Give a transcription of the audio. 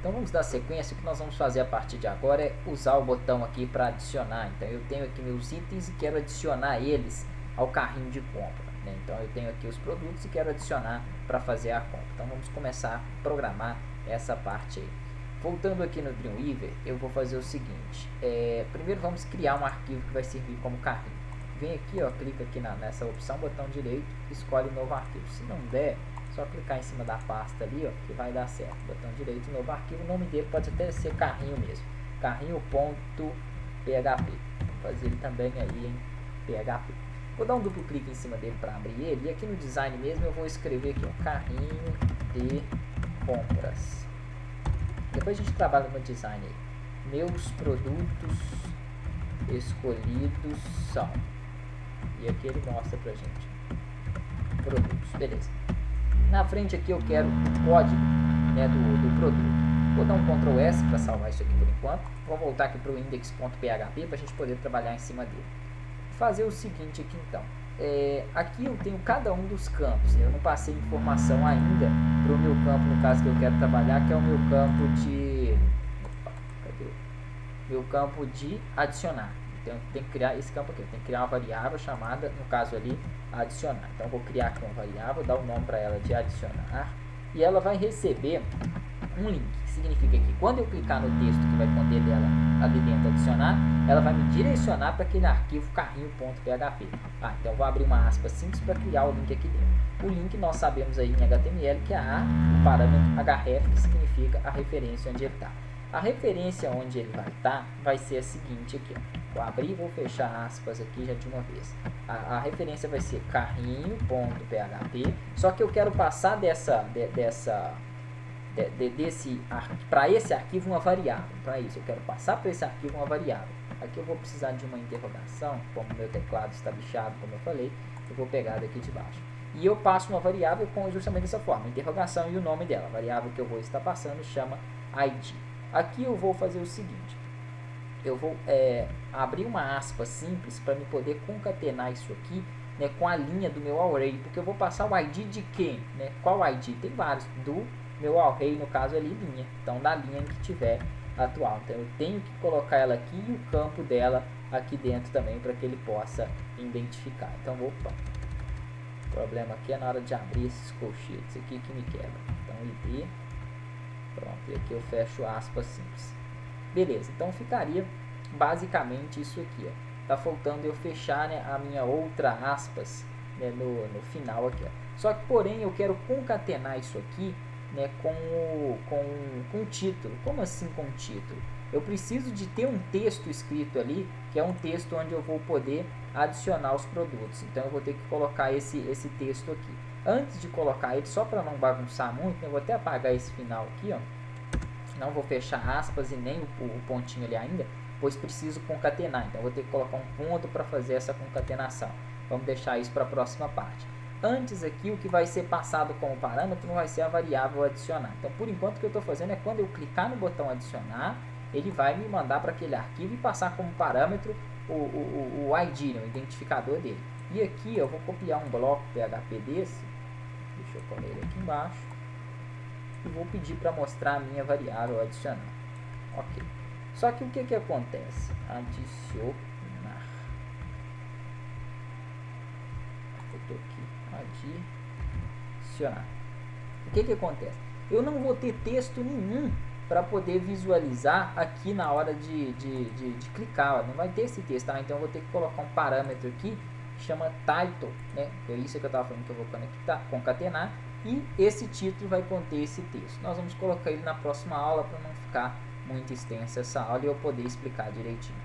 Então vamos dar sequência, o que nós vamos fazer a partir de agora é usar o botão aqui para adicionar. Então eu tenho aqui meus itens e quero adicionar eles ao carrinho de compra. Né? Então eu tenho aqui os produtos e quero adicionar para fazer a compra. Então vamos começar a programar essa parte aí. Voltando aqui no Dreamweaver, eu vou fazer o seguinte. É, primeiro vamos criar um arquivo que vai servir como carrinho. Vem aqui, ó, clica aqui na, nessa opção, botão direito, escolhe novo arquivo. Se não der, só clicar em cima da pasta ali, ó, que vai dar certo. Botão direito, novo arquivo, o nome dele pode até ser carrinho mesmo. Carrinho.php. Vou fazer ele também aí em PHP. Vou dar um duplo clique em cima dele para abrir ele. E aqui no design mesmo eu vou escrever aqui um carrinho de compras. Depois a gente trabalha no design aí. Meus produtos escolhidos são. E aqui ele mostra pra gente. Produtos, beleza. Na frente aqui eu quero o código né, do, do produto. Vou dar um Ctrl S para salvar isso aqui por enquanto. Vou voltar aqui para o index.php para a gente poder trabalhar em cima dele. Fazer o seguinte aqui então. É, aqui eu tenho cada um dos campos. Eu não passei informação ainda para o meu campo, no caso que eu quero trabalhar, que é o meu campo de... Opa, cadê? Meu campo de adicionar. Então tem que criar esse campo aqui. Tem que criar uma variável chamada, no caso ali, adicionar. Então vou criar aqui uma variável, dar o um nome para ela de adicionar. E ela vai receber um link, que significa que quando eu clicar no texto que vai conter dela ali dentro adicionar, ela vai me direcionar para aquele arquivo carrinho.php. Ah, então vou abrir uma aspa simples para criar o link aqui dentro. O link nós sabemos aí em HTML que é a, o parâmetro href, que significa a referência onde ele está. A referência onde ele vai estar tá, vai ser a seguinte aqui. Ó. Vou abrir e vou fechar aspas aqui já de uma vez. A, a referência vai ser carrinho.php. Só que eu quero passar dessa, de, dessa de, de, desse para esse arquivo uma variável. É isso, eu quero passar para esse arquivo uma variável. Aqui eu vou precisar de uma interrogação, como meu teclado está bichado, como eu falei, eu vou pegar daqui de baixo. E eu passo uma variável com justamente dessa forma, interrogação e o nome dela. A variável que eu vou estar passando chama ID. Aqui eu vou fazer o seguinte. Eu vou é, abrir uma aspa simples para me poder concatenar isso aqui né, com a linha do meu array, porque eu vou passar o ID de quem? Né? Qual ID? Tem vários. Do meu array, no caso ali, linha. Então, da linha que tiver atual. Então, eu tenho que colocar ela aqui e o campo dela aqui dentro também para que ele possa identificar. Então, opa. O problema aqui é na hora de abrir esses colchetes aqui que me quebra. Então, ID Pronto, e aqui eu fecho aspas simples. Beleza, então ficaria basicamente isso aqui. Ó. Tá faltando eu fechar né, a minha outra aspas né, no, no final aqui. Ó. Só que, porém, eu quero concatenar isso aqui né, com, o, com, com o título. Como assim com o título? Eu preciso de ter um texto escrito ali, que é um texto onde eu vou poder adicionar os produtos. Então, eu vou ter que colocar esse, esse texto aqui antes de colocar ele, só para não bagunçar muito, eu vou até apagar esse final aqui, ó. Não vou fechar aspas e nem o, o pontinho ali ainda, pois preciso concatenar. Então, vou ter que colocar um ponto para fazer essa concatenação. Vamos deixar isso para a próxima parte. Antes aqui, o que vai ser passado como parâmetro vai ser a variável adicionar. Então, por enquanto, o que eu estou fazendo é quando eu clicar no botão adicionar, ele vai me mandar para aquele arquivo e passar como parâmetro o, o, o ID, né, o identificador dele. E aqui eu vou copiar um bloco PHP desse Deixa eu pôr ele aqui embaixo. E vou pedir para mostrar a minha variável adicional. Ok. Só que o que, que acontece? Adicionar. Eu tô aqui. Adicionar. O que, que acontece? Eu não vou ter texto nenhum para poder visualizar aqui na hora de, de, de, de clicar. Não vai ter esse texto, tá? Então eu vou ter que colocar um parâmetro aqui chama title, né? É isso que eu estava falando que eu vou conectar, concatenar. E esse título vai conter esse texto. Nós vamos colocar ele na próxima aula para não ficar muito extensa essa aula e eu poder explicar direitinho.